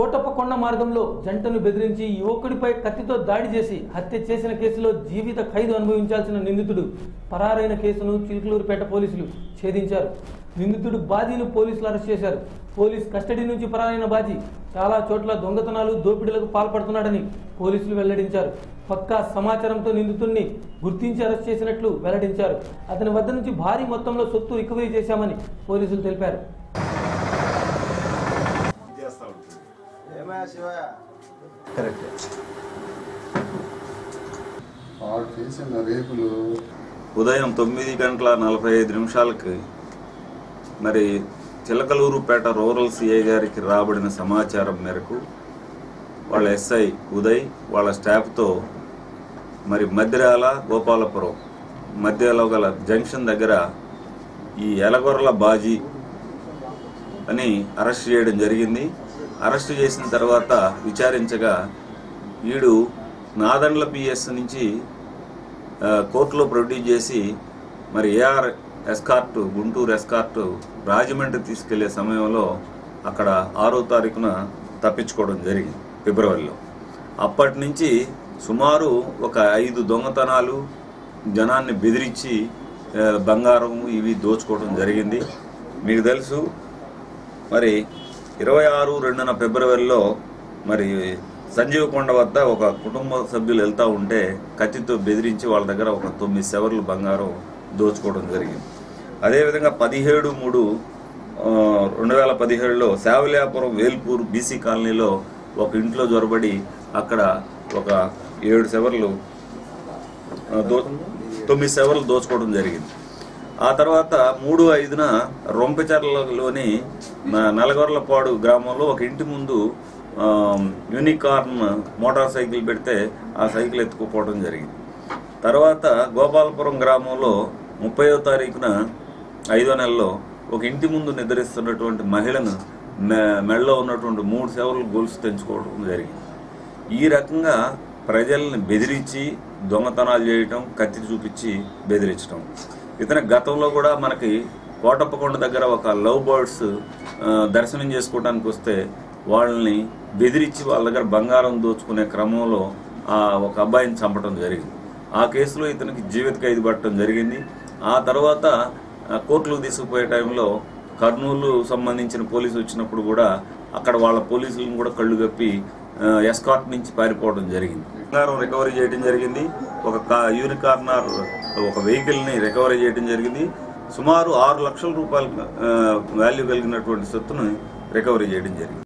కోటప్పకొండ మార్గంలో జంటను బెదిరించి యువకుడిపై కత్తితో దాడి చేసి హత్య చేసిన కేసులో జీవిత ఖైదు అనుభవించాల్సిన నిందితుడు పరారైన కేసును చిలుకలూరుపేట పోలీసులు ఛేదించారు. నిందితుడు బాజీని పోలీసులు అరెస్ట్ చేశారు. పోలీస్ కస్టడీ నుంచి పరారైన బాజీ చాలా చోట్ల దొంగతనాలు దోపిడీలకు పాల్పడుతున్నాడని పోలీసులు వెల్లడించారు. పక్కా సమాచారంతో నిందితుడిని గుర్తించి అరెస్ట్ చేసినట్లు వెల్లడించారు. అతని వద్ద నుంచి భారీ మొత్తంలో సొత్తు రికవరీ చేశామని పోలీసులు తెలిపారు. ఏమయ్యా శివయ్య కరెక్ట్. వాడు చేసిన రేపులు. ఉదయం తొమ్మిది గంటల నలభై ఐదు నిమిషాలకి మరి చిలకలూరుపేట రూరల్ సిఐ గారికి రాబడిన సమాచారం మేరకు వాళ్ళ ఎస్ఐ ఉదయ్ వాళ్ళ స్టాఫ్తో మరి మధ్యరాల గోపాలపురం మధ్యలో గల జంక్షన్ దగ్గర ఈ ఎలగొర్ల బాజీ అని అరెస్ట్ చేయడం జరిగింది. అరెస్ట్ చేసిన తర్వాత విచారించగా వీడు నాదండ్ల పిఎస్ నుంచి కోర్టులో ప్రొడ్యూస్ చేసి మరి AR escort Guntur escort Rajahmundry తీసుకెళ్ళే సమయంలో అక్కడ ఆరో తారీఖున తప్పించుకోవడం జరిగింది ఫిబ్రవరిలో. అప్పటి నుంచి సుమారు ఒక ఐదు దొంగతనాలు జనాన్ని బెదిరించి బంగారం ఇవి దోచుకోవడం జరిగింది. మీకు తెలుసు మరి ఇరవై ఆరు రెండున ఫిబ్రవరిలో మరి సంజీవ్ కొండ వద్ద ఒక కుటుంబ సభ్యులు వెళ్తూ ఉంటే కత్తితో బెదిరించి వాళ్ళ దగ్గర ఒక తొమ్మిది సెవర్లు బంగారం దోచుకోవడం జరిగింది. అదేవిధంగా పదిహేడు మూడు రెండు వేల పదిహేడులో శావల్యాపురం వేల్పూర్ బీసీ కాలనీలో ఒక ఇంట్లో జొరబడి అక్కడ ఒక ఏడు సెవర్లు దో తొమ్మిది సెవర్లు దోచుకోవడం జరిగింది. ఆ తర్వాత మూడు ఐదున రొంపచెర్లలోని నలగొర్లపాడు గ్రామంలో ఒక ఇంటి ముందు యూనికార్న్ మోటార్ సైకిల్ పెడితే ఆ సైకిల్ ఎత్తుకుపోవడం జరిగింది. తర్వాత గోపాలపురం గ్రామంలో ముప్పయో తారీఖున ఐదో నెలలో ఒక ఇంటి ముందు నిద్రిస్తున్నటువంటి మహిళను మె- మెడలో ఉన్నటువంటి మూడు సేవలు గొలుసు తెంచుకోవడం జరిగింది. ఈ రకంగా ప్రజల్ని బెదిరించి దొంగతనాలు చేయటం కత్తి చూపించి బెదిరించడం ఇతని గతంలో కూడా మనకి కోటప్పకొండ దగ్గర ఒక లవ్ బర్డ్స్ దర్శనం చేసుకోవడానికి వస్తే వాళ్ళని బెదిరించి వాళ్ళ దగ్గర బంగారం దోచుకునే క్రమంలో ఆ ఒక అబ్బాయిని చంపడం జరిగింది. ఆ కేసులో ఇతనికి జీవిత ఖైదు పట్టడం జరిగింది. ఆ తర్వాత కోర్టులకు తీసుకుపోయే టైంలో కర్నూలు సంబంధించిన పోలీసు వచ్చినప్పుడు కూడా అక్కడ వాళ్ళ పోలీసులను కూడా కళ్ళు కప్పి ఎస్కాట్ నుంచి పారిపోవడం జరిగింది. బంగారం రికవరీ చేయడం జరిగింది. ఒక కా- యూనికార్నర్ ఒక వెహికల్ని రికవరీ చేయడం జరిగింది. సుమారు ఆరు లక్షల రూపాయల ఆ, వాల్యూ కలిగినటువంటి సొత్తును రికవరీ చేయడం జరిగింది.